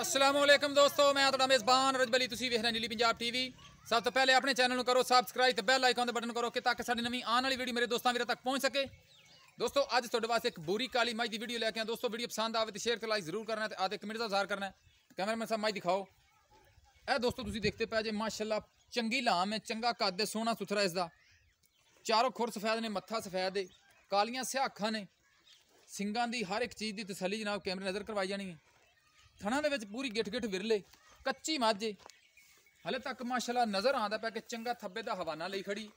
ਅਸਲਾਮ ਵਾਲੇਕਮ ਦੋਸਤੋ, ਮੈਂ ਤੁਹਾਡਾ ਮੇਜ਼ਬਾਨ ਰਜਬਲੀ ਤੁਸੀਂ ਵੇਖ ਰਹੇ ਨੀਲੀ ਪੰਜਾਬ ਟੀਵੀ। ਸਭ ਤੋਂ ਪਹਿਲੇ ਆਪਣੇ ਚੈਨਲ ਨੂੰ ਕਰੋ ਸਬਸਕ੍ਰਾਈਬ ਤੇ ਬੈਲ ਆਈਕਨ ਦੇ ਬਟਨ ਕਰੋ ਕਿ ਤਾਂ ਕਿ ਸਾਡੀ ਨਵੀਂ ਆਉਣ ਵਾਲੀ ਵੀਡੀਓ ਮੇਰੇ ਦੋਸਤਾਂ ਵੀਰਾਂ ਤੱਕ ਪਹੁੰਚ ਸਕੇ। ਦੋਸਤੋ, ਅੱਜ ਤੁਹਾਡੇ ਵਾਸਤੇ ਇੱਕ ਬੂਰੀ ਕਾਲੀ ਮਾਈ ਦੀ ਵੀਡੀਓ ਲੈ ਕੇ ਆਇਆ। ਦੋਸਤੋ ਵੀਡੀਓ ਪਸੰਦ ਆਵੇ ਤੇ ਸ਼ੇਅਰ ਤੇ ਲਾਈਕ ਜ਼ਰੂਰ ਕਰਨਾ ਤੇ ਆਦੇ ਕਮੈਂਟ ਦਾ ਜ਼ਾਹਰ ਕਰਨਾ ਕੈਮਰਾਮੈਨ ਸਾਹਿਬ ਮਾਈ ਦਿਖਾਓ। ਇਹ ਦੋਸਤੋ, ਤੁਸੀਂ ਦੇਖਦੇ ਪਏ ਜੇ ਮਾਸ਼ਾਅੱਲਾ ਚੰਗੀ ਲਾਮ ਹੈ, ਚੰਗਾ ਕੱਦ ਹੈ, ਸੋਹਣਾ ਸੁਥਰਾ ਇਸ ਦਾ ਚਾਰੋਂ ਖੁਰ ਸਫੈਦ ਨੇ, ਮੱਥਾ ਸਫੈਦ ਹੈ, ਕਾਲੀਆਂ ਸਿਆਖਾਂ ਨੇ। ਸਿੰਗਾਂ ਦੀ ਹਰ ਇੱਕ ਚੀਜ਼ ਦੀ ਤਸੱਲੀ ਜਨਾਬ ਕੈਮਰੇ ਨਜ਼ਰ ਕਰਵਾਈ ਜਾਣੀ ਹੈ। ਥਣਾ ਦੇ ਵਿੱਚ ਪੂਰੀ ਗਿੱਠ ਗਿੱਠ ਵਿਰਲੇ, ਕੱਚੀ ਮਾਝੇ। ਹਲੇ ਤੱਕ ਮਾਸ਼ਾਅੱਲਾ ਨਜ਼ਰ ਆਉਂਦਾ ਪਿਆ ਕਿ ਚੰਗਾ ਥੱਬੇ ਦਾ ਹਵਾਨਾ ਲਈ ਖੜੀ।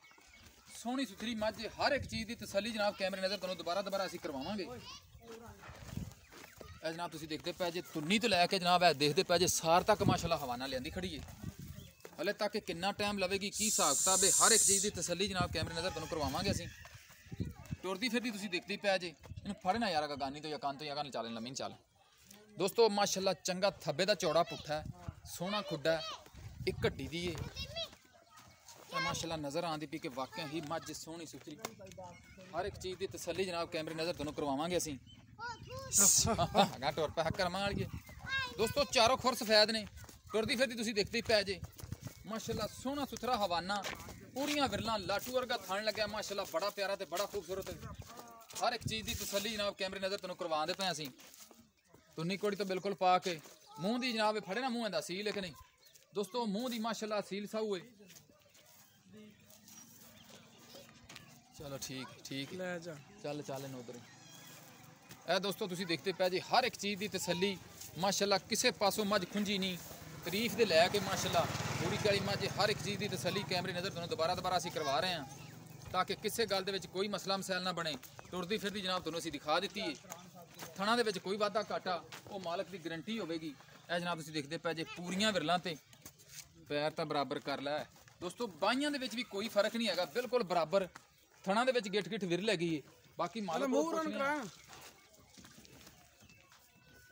ਸੋਹਣੀ ਸੁਥਰੀ ਮਾਝੇ, ਹਰ ਇੱਕ ਚੀਜ਼ ਦੀ ਤਸੱਲੀ ਜਨਾਬ, ਕੈਮਰੇ ਨਜ਼ਰ ਤੁਹਾਨੂੰ ਦੁਬਾਰਾ ਦੁਬਾਰਾ ਅਸੀਂ ਕਰਵਾਵਾਂਗੇ। ਇਹ ਜਨਾਬ ਤੁਸੀਂ ਦੇਖਦੇ ਪਏ ਜੇ, ਤੁੰਨੀ ਤੋਂ ਲੈ ਕੇ ਜਨਾਬ ਇਹ ਦੇਖਦੇ ਪਏ ਜੇ, ਸਾਰ ਤੱਕ ਮਾਸ਼ਾਅੱਲਾ ਹਵਾਨਾ ਲਿਆਂਦੀ ਖੜੀ ਏ। ਹਲੇ ਤੱਕ ਕਿੰਨਾ ਟਾਈਮ ਲਵੇਗੀ, ਕੀ ਹਿਸਾਬ ਕਿਤਾਬ ਏ, ਹਰ ਇੱਕ ਚੀਜ਼ ਦੀ ਤਸੱਲੀ ਜਨਾਬ ਕੈਮਰੇ ਨਜ਼ਰ ਤੁਹਾਨੂੰ ਕਰਵਾਵਾਂਗੇ ਅਸੀਂ। ਟੁਰਦੀ ਫਿਰਦੀ ਤੁਸੀਂ ਦੇਖਦੇ ਹੀ ਪਏ ਜੇ, ਇਹਨੂੰ ਫੜਨਾ ਯਾਰ ਗਾਨੀ ਤੋਂ ਜਾਂ ਕੰਨ ਤੋਂ ਜਾਂ ਕੰਨ ਚਾਲਣ ਲੰਮੀ ਨੀ ਚੱਲ ਦੋਸਤੋ ਮਾਸ਼ਾਅੱਲਾ ਚੰਗਾ ਥੱਬੇ ਦਾ ਚੌੜਾ ਪੁੱਠਾ ਸੋਹਣਾ ਖੁੱਡਾ ਇੱਕ ਘੱਡੀ ਦੀ ਏ ਤੇ ਮਾਸ਼ਾਅੱਲਾ ਨਜ਼ਰ ਆਉਂਦੀ ਪਈ ਕਿ ਵਾਕਿਆ ਹੀ ਮੱਝ ਸੋਹਣੀ ਸੁਥਰੀ। ਹਰ ਇੱਕ ਚੀਜ਼ ਦੀ ਤਸੱਲੀ ਜਨਾਬ ਕੈਮਰੇ ਨਜ਼ਰ ਤੁਹਾਨੂੰ ਕਰਵਾਵਾਂਗੇ ਅਸੀਂ। ਗਾ ਟੁਰ ਪਾ ਕਰਮਾਂ ਵਾਲੀਏ। ਦੋਸਤੋ ਚਾਰੋਂ ਖੁਰ ਸਫੈਦ ਨੇ। ਟੁਰਦੀ ਫਿਰਦੀ ਤੁਸੀਂ ਦੇਖਦੇ ਹੀ ਪੈ ਜੇ। ਮਾਸ਼ਾਅੱਲਾ ਸੋਹਣਾ ਸੁਥਰਾ ਹਵਾਨਾ ਪੂਰੀਆਂ ਵਿਰਲਾਂ ਲਾਟੂ ਵਰਗਾ ਥਣ ਲੱਗਿਆ। ਮਾਸ਼ਾਅੱਲਾ ਬੜਾ ਪਿਆਰਾ ਤੇ ਬੜਾ ਖੂਬਸੂਰਤ। ਹਰ ਇੱਕ ਚੀਜ਼ ਦੀ ਤਸੱਲੀ ਜਨਾਬ ਕੈਮਰੇ ਨਜ਼ਰ ਤੁਹਾਨੂੰ ਕਰਵਾਉਂਦੇ ਪਏ ਅਸੀਂ। ਤੁੰਨੀ ਕੋੜੀ ਤੋਂ ਬਿਲਕੁਲ ਪਾ ਕੇ ਮੂੰਹ ਦੀ ਜਨਾਬ ਫੜੇ ਨਾ ਮੂੰਹ ਇਹਦਾ ਸੀਲ ਹੈ ਕਿ ਨਹੀਂ। ਦੋਸਤੋ ਮੂੰਹ ਦੀ ਮਾਸ਼ਾਅੱਲਾ ਸੀਲ ਸਾਊ ਹੈ ਚਲੋ ਠੀਕ ਠੀਕ। ਲੈ ਜਾ। ਚੱਲ ਚੱਲ ਇਹਨੂੰ ਉਧਰ। ਇਹ ਦੋਸਤੋ ਤੁਸੀਂ ਦੇਖਦੇ ਪਏ ਜੀ ਹਰ ਇੱਕ ਚੀਜ਼ ਦੀ ਤਸੱਲੀ ਮਾਸ਼ਾਅੱਲਾ ਕਿਸੇ ਪਾਸੋਂ ਮੱਝ ਖੁੰਝੀ ਨਹੀਂ। ਤਾਰੀਫ ਦੇ ਲੈ ਕੇ ਮਾਸ਼ਾਅੱਲਾ ਪੂਰੀ ਕਾਲੀ ਮੱਝ ਹਰ ਇੱਕ ਚੀਜ਼ ਦੀ ਤਸੱਲੀ ਕੈਮਰੇ ਨਜ਼ਰ ਤੁਹਾਨੂੰ ਦੁਬਾਰਾ ਦੁਬਾਰਾ ਅਸੀਂ ਕਰਵਾ ਰਹੇ ਹਾਂ। ਤਾਂ ਕਿ ਕਿਸੇ ਗੱਲ ਦੇ ਵਿੱਚ ਕੋਈ ਮਸਲਾ ਮਸੈਲ ਨਾ ਬਣੇ। ਟੁਰਦੀ ਫਿਰਦੀ ਜਨਾਬ ਤੁਹਾਨੂੰ ਅਸੀਂ ਦਿਖਾ ਦਿੱਤੀ ਹੈ ਥਣਾ ਦੇ ਵਿੱਚ ਕੋਈ ਵਾਧਾ ਘਾਟਾ ਉਹ ਮਾਲਕ ਦੀ ਗਰੰਟੀ ਹੋਵੇਗੀ। ਇਹ ਜਨਾਬ ਤੁਸੀਂ ਦੇਖਦੇ ਪਏ ਜੇ ਪੂਰੀਆਂ ਵਿਰਲਾਂ ਤੇ। ਪੈਰ ਤਾਂ ਬਰਾਬਰ ਕਰ ਲੈ। ਦੋਸਤੋ ਬਾਈਆਂ ਦੇ ਵਿੱਚ ਵੀ ਕੋਈ ਫ਼ਰਕ ਨਹੀਂ ਹੈਗਾ। ਬਿਲਕੁਲ ਬਰਾਬਰ। ਥਣਾ ਦੇ ਵਿੱਚ ਗਿੱਠ ਗਿੱਠ ਵਿਰਲ ਹੈਗੀ ਏ। ਬਾਕੀ ਮਾਲਕ ਮੂੰਹ ਰਨ ਨਹੀਂ। ਕਰਾ।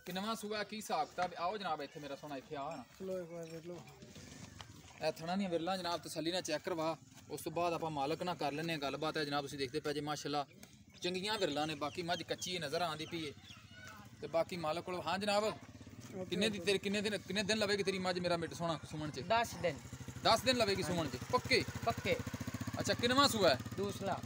ਕਿੰਨਵਾਂ ਸੂਆ ਕੀ ਹਿਸਾਬ ਕਿਤਾਬ? ਆਓ ਜਨਾਬ ਇੱਥੇ ਮੇਰਾ ਸੋਹਣਾ ਇੱਥੇ ਆ ਨਾ। ਲੋ ਇੱਕ ਵਾਰ ਦੇਖ ਲੋ ਇਹ ਥਣਾ ਦੀਆਂ ਵਿਰਲਾਂ ਜਨਾਬ ਤਸੱਲੀ ਨਾਲ ਚੈੱਕ ਕਰਵਾ। ਉਸ ਤੋਂ ਬਾਅਦ ਆਪਾਂ ਮਾਲਕ ਨਾਲ ਕਰ ਲੈਨੇ ਆ ਗੱਲਬਾਤ। ਹੈ ਜਨਾਬ ਤੁਸੀਂ ਦੇਖਦੇ ਪਏ ਜੇ ਮਾਸ਼ਾਅੱਲਾ। ਚੰਗੀਆਂ ਗੱਲਾਂ ਨੇ ਬਾਕੀ ਮੱਝ ਕੱਚੀ ਨਜ਼ਰ ਆਂਦੀ ਪਈ ਏ। ਤੇ ਬਾਕੀ ਮਾਲਕ ਕੋਲ ਹਾਂ ਜਨਾਬ ਕਿੰਨੇ ਦੀ ਤੇਰੇ ਕਿੰਨੇ ਦਿਨ ਕਿੰਨੇ ਦਿਨ ਲਵੇਗੀ ਤੇਰੀ ਮੱਝ ਮੇਰਾ ਮਿੱਟ ਸੋਣਾ ਸੁਮਣ ਚ? 10 ਦਿਨ। 10 ਦਿਨ ਲਵੇਗੀ ਸੁਮਣ ਚ ਪੱਕੇ? ਪੱਕੇ। ਅੱਛਾ ਕਿੰਨਵਾਂ ਸੂਆ? ਹੈ ਦੂਸਰਾ।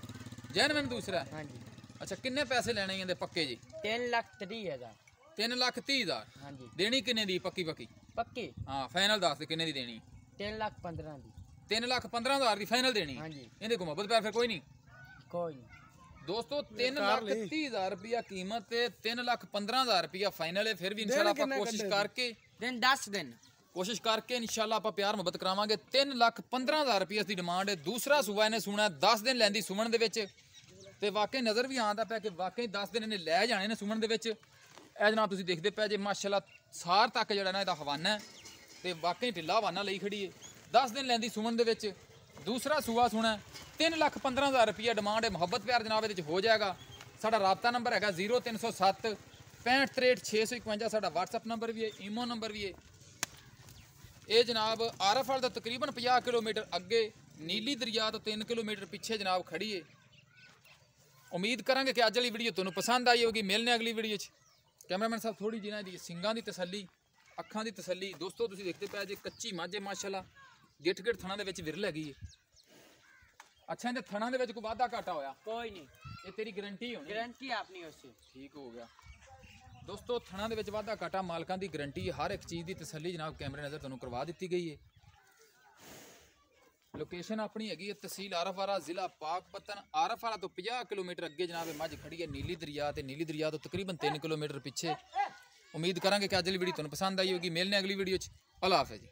ਜੈਨ ਮੈਂ ਦੂਸਰਾ? ਹਾਂਜੀ। ਅੱਛਾ ਕਿੰਨੇ ਪੈਸੇ ਲੈਣੇ ਇਹਦੇ ਪੱਕੇ ਜੀ? 3 ਲੱਖ 30 ਹਜ਼ਾਰ। 3 ਲੱਖ 30 ਹਜ਼ਾਰ? ਹਾਂਜੀ। ਦੇਣੀ ਕਿੰਨੇ ਦੀ ਪੱਕੀ ਪੱਕੀ? ਪੱਕੀ। ਹਾਂ ਫਾਈਨਲ ਦੱਸ ਕਿੰਨੇ ਦੀ ਦੇਣੀ? 3 ਲੱਖ 15 ਦੀ। 3 ਲੱਖ 15 ਹਜ਼ਾਰ ਦੀ ਫਾਈਨਲ ਦੇਣੀ? ਹਾਂਜੀ। ਇਹਦੇ ਕੋ ਮੁਹੱਬਤ ਪਿਆਰ ਫਿਰ ਕੋਈ ਨਹੀਂ? ਕੋਈ ਨਹੀਂ। ਦੋਸਤੋ 3 ਲੱਖ 30000 ਰੁਪਿਆ ਕੀਮਤ ਤੇ 3 ਲੱਖ 15000 ਰੁਪਿਆ ਫਾਈਨਲ ਹੈ ਫਿਰ ਵੀ ਇਨਸ਼ਾਅੱਲਾ ਆਪਾਂ ਕੋਸ਼ਿਸ਼ ਕਰਕੇ ਦਿਨ 10 ਦਿਨ। ਕੋਸ਼ਿਸ਼ ਕਰਕੇ ਇਨਸ਼ਾਅੱਲਾ ਆਪਾਂ ਪਿਆਰ ਮੁਹੱਬਤ ਕਰਾਵਾਂਗੇ। 3 ਲੱਖ 15000 ਰੁਪਏ ਦੀ ਡਿਮਾਂਡ ਹੈ। ਦੂਸਰਾ ਸੂਬਾ ਇਹਨੇ ਸੁਣਾ 10 ਦਿਨ ਲੈਂਦੀ ਸੁਮਣ ਦੇ ਵਿੱਚ। ਤੇ ਵਾਕਈ ਨਜ਼ਰ ਵੀ ਆਂਦਾ ਪਿਆ ਕਿ ਵਾਕਈ 10 ਦਿਨ ਇਹਨੇ ਲੈ ਜਾਣੇ ਨੇ ਸੁਮਣ ਦੇ ਵਿੱਚ। ਇਹ ਜਨਾਬ ਤੁਸੀਂ ਦੇਖਦੇ ਪਏ ਜੇ ਮਾਸ਼ਾਅੱਲਾ ਸਾਰ ਤੱਕ ਜਿਹੜਾ ਨਾ ਇਹਦਾ ਹਵਾਨਾ ਤੇ ਵਾਕਈ ਢਿੱਲਾ ਹਵਾਨਾ ਲਈ ਖੜੀ ਹੈ। 10 ਦਿਨ ਲੈਂਦੀ ਸੁਮਣ ਦੇ ਵਿੱਚ। ਦੂਸਰਾ ਸੂਆ ਸੁਣਾ 3 ਲੱਖ 15 ਹਜ਼ਾਰ ਰੁਪਏ ਡਿਮਾਂਡ ਹੈ ਮੁਹੱਬਤ ਪਿਆਰ ਜਨਾਬ ਇਹਦੇ ਵਿੱਚ ਹੋ ਜਾਏਗਾ। ਸਾਡਾ ਰਾਬਤਾ ਨੰਬਰ ਹੈਗਾ 0307 65651 ਸਾਡਾ WhatsApp ਨੰਬਰ ਵੀ ਹੈ, ਈਮੋ ਨੰਬਰ ਵੀ ਹੈ। ਇਹ ਜਨਾਬ ਆਰਫਲ ਦਾ ਤਕਰੀਬਨ 50 ਕਿਲੋਮੀਟਰ ਅੱਗੇ, ਨੀਲੀ ਦਰਿਆ ਤੋਂ 3 ਕਿਲੋਮੀਟਰ ਪਿੱਛੇ ਜਨਾਬ ਖੜੀ ਏ। ਉਮੀਦ ਕਰਾਂਗੇ ਕਿ ਅੱਜ ਵਾਲੀ ਵੀਡੀਓ ਤੁਹਾਨੂੰ ਪਸੰਦ ਆਈ ਹੋਗੀ ਮਿਲਨੇ ਅਗਲੀ ਵੀਡੀਓ 'ਚ। ਕੈਮਰਾਮੈਨ ਸਾਹਿਬ ਥੋੜੀ ਜਿਹੀ ਨਾ ਦੀ ਸਿੰਗਾਂ ਦੀ ਤਸੱਲੀ, ਅੱਖਾਂ ਦੀ ਤਸੱਲੀ। ਦੋਸਤੋ, ਤੁਸੀਂ ਦੇਖਦੇ ਪਏ ਜੇ ਕੱਚੀ ਮਾਝੇ, ਮਾਸ਼ਾਅੱਲਾ। ਗਿੱਠ-ਗਿੱਠ ਥਣਾ ਦੇ ਵਿੱਚ ਵਿਰਲ ਹੈਗੀ ਹੈ ਅੱਛਾ ਇਹਦੇ ਥਣਾ ਦੇ ਵਿੱਚ ਕੋਈ ਵਾਧਾ ਘਾਟਾ ਹੋਇਆ? ਕੋਈ ਨਹੀਂ। ਇਹ ਤੇਰੀ ਗਰੰਟੀ ਹੋਣੀ। ਗਰੰਟੀ ਆਪਣੀ ਉਸੇ ਠੀਕ ਹੋ ਗਿਆ। ਦੋਸਤੋ ਥਣਾਂ ਦੇ ਵਿੱਚ ਵਾਧਾ ਘਾਟਾ ਮਾਲਕਾਂ ਦੀ ਗਰੰਟੀ ਹਰ ਇੱਕ ਚੀਜ਼ ਦੀ ਤਸੱਲੀ ਜਨਾਬ ਕੈਮਰੇ ਨਜ਼ਰ ਤੁਹਾਨੂੰ ਕਰਵਾ ਦਿੱਤੀ ਗਈ ਹੈ ਲੋਕੇਸ਼ਨ ਆਪਣੀ ਹੈਗੀ ਹੈ ਤਹਿਸੀਲ ਆਰਫਵਾਰਾ ਜ਼ਿਲ੍ਹਾ ਪਾਕਪਤਨ। ਆਰਫਵਾਰਾ ਤੋਂ 50 ਕਿਲੋਮੀਟਰ ਅੱਗੇ ਜਨਾਬ ਮੱਝ ਖੜੀ ਹੈ ਨੀਲੀ ਦਰਿਆ ਤੇ ਨੀਲੀ ਦਰਿਆ ਤੋਂ ਤਕਰੀਬਨ 3 ਕਿਲੋਮੀਟਰ ਪਿੱਛੇ। ਉਮੀਦ ਕਰਾਂਗੇ ਕਿ ਅੱਜ ਦੀ ਵੀਡੀਓ ਤੁਹਾਨੂੰ ਪਸੰਦ ਆਈ ਹੋਗੀ ਮਿਲਨੇ ਅਗਲੀ ਵੀਡੀਓ 'ਚ। ਹਲਾਫ ਹੈ ਜੀ